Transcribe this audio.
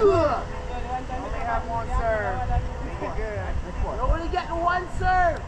Only have one. Good. You're only getting one serve.